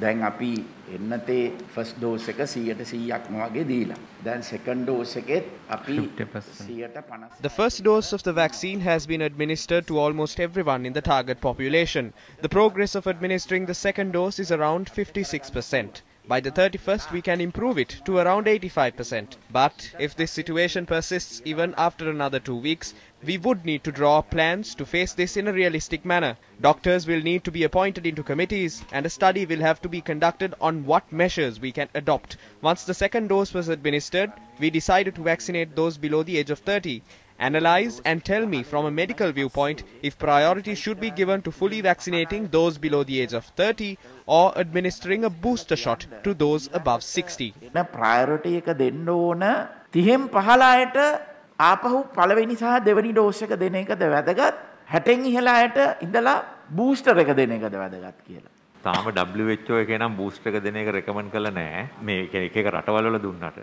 දැන් අපි එන්නතේ ෆස් ඩෝස් එක 100ට 100ක්ම වගේ දීලා. දැන් සෙකන්ඩ් ඩෝස් එකෙත් අපි 100ට 50 The first dose of the vaccine has been administered to almost everyone in the target population. The progress of administering the second dose is around 56%. By the 31st, we can improve it to around 85%. But if this situation persists even after another two weeks, we would need to draw plans to face this in a realistic manner. Doctors will need to be appointed into committees and a study will have to be conducted on what measures we can adopt. Once the second dose was administered, we decided to vaccinate those below the age of 30 analyze and tell me from a medical viewpoint if priority should be given to fully vaccinating those below the age of 30 or administering a booster shot to those above 60. එන priority එක දෙන්න ඕන 30න් පහළ අයට ආපහු පළවෙනි සහ දෙවෙනි ඩෝස් එක දෙන එකද වැදගත් 60න් ඉහළ අයට ඉඳලා බූස්ටර් එක දෙන එකද වැදගත් කියලා. තාම WHO එකේ නම් බූස්ටර් එක දෙන එක රෙකමන්ඩ් කළා නෑ. මේ එක එක රටවල් වල දුන්නට.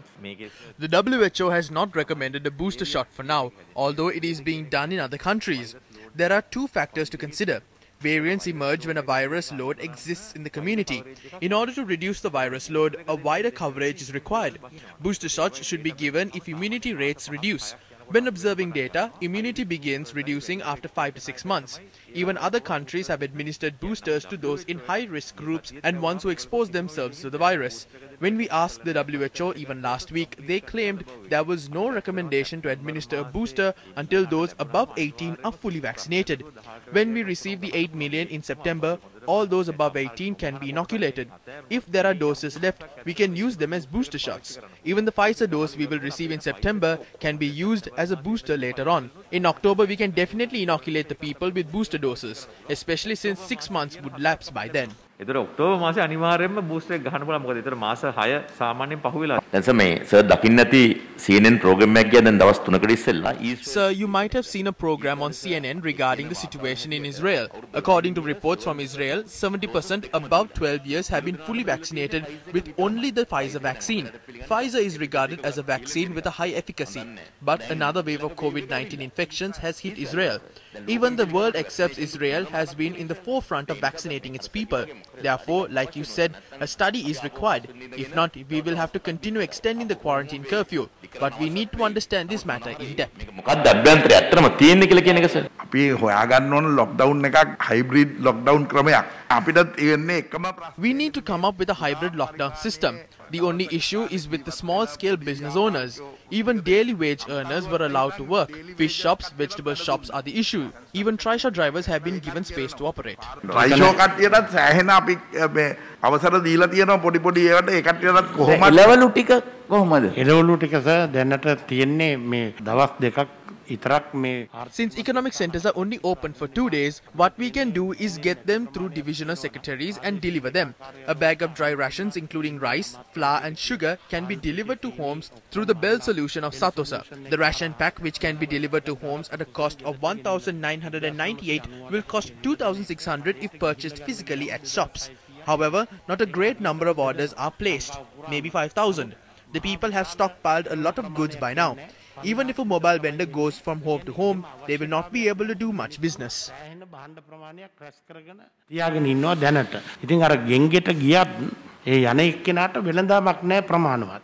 The WHO has not recommended a booster shot for now, although it is being done in other countries. There are two factors to consider. Variants emerge when a virus load exists in the community. In order to reduce the virus load, a wider coverage is required. Booster shots should be given if immunity rates reduce. When observing data, immunity begins reducing after 5 to 6 months. Even other countries have administered boosters to those in high risk groups and ones who expose themselves to the virus. When we asked the WHO even last week, they claimed there was no recommendation to administer a booster until those above 18 are fully vaccinated. When we received the 8 million in September, all those above 18 can be inoculated. If there are doses left, we can use them as booster shots. Even the Pfizer dose we will receive in September can be used as a booster later on. In October, we can definitely inoculate the people with booster doses, especially since 6 months would lapse by then. ඒතර October මාසේ අනිවාර්යයෙන්ම booster එක ගන්න පුළුවන්. මොකද ඒතර මාස 6 සාමාන්‍යයෙන් පහුවෙලා. දැන් සර් මේ සර් දකින්න නැති CNN ප්‍රෝග්‍රෑම් එකක් ගියා දැන් දවස් 3කට ඉස්සෙල්ලා East Sir, you might have seen a program on CNN regarding the situation in Israel. According to reports from Israel, 70% above 12 years have been fully vaccinated with only the Pfizer vaccine. Pfizer is regarded as a vaccine with a high efficacy, but another wave of COVID-19 infections has hit Israel. Even the world accepts Israel has been in the forefront of vaccinating its people. Therefore, like you said, a study is required. If not, we will have to continue extending the quarantine curfew. But we need to understand this matter in depth. We need to come up with a hybrid lockdown system. The only issue is with the small-scale business owners. Even daily wage earners were allowed to work. Fish shops, vegetable shops are the issue. Even trishaw drivers have been given space to operate. Level since economic centers are only open for two days, what we can do is get them through divisional secretaries and deliver them. A bag of dry rations including rice, flour and sugar can be delivered to homes through the Bell solution of Sathosa. The ration pack which can be delivered to homes at a cost of 1998 will cost 2600 if purchased physically at shops. However, not a great number of orders are placed, maybe 5000. The people have stockpiled a lot of goods by now. Even if a mobile vendor goes from home to home, they will not be able to do much business. ඇහෙන බහන්ඩ ප්‍රමාණයක් රැස් කරගෙන තියාගෙන ඉන්නවා දැනට. ඉතින් අර ගෙන්ගෙට ගියත් ඒ යන එක්කෙනාට වෙළඳාමක් නෑ ප්‍රමාණවත්.